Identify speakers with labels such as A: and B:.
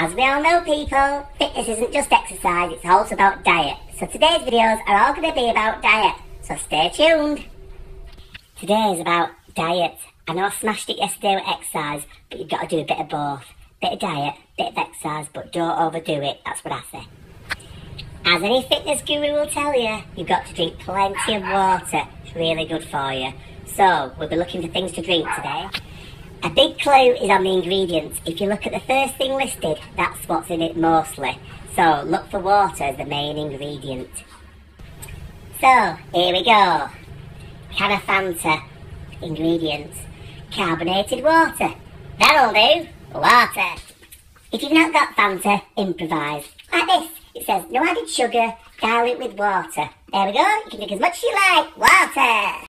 A: As we all know people, fitness isn't just exercise, it's also about diet. So today's videos are all going to be about diet, so stay tuned. Today is about diet. I know I smashed it yesterday with exercise, but you've got to do a bit of both. Bit of diet, bit of exercise, but don't overdo it, that's what I say. As any fitness guru will tell you, you've got to drink plenty of water. It's really good for you. So, we'll be looking for things to drink today. A big clue is on the ingredients. If you look at the first thing listed, that's what's in it mostly. So look for water as the main ingredient. So, here we go. Can of Fanta. Ingredients. Carbonated water. That'll do. Water. If you've not got Fanta, improvise. Like this. It says no added sugar, dilute with water. There we go. You can drink as much as you like. Water.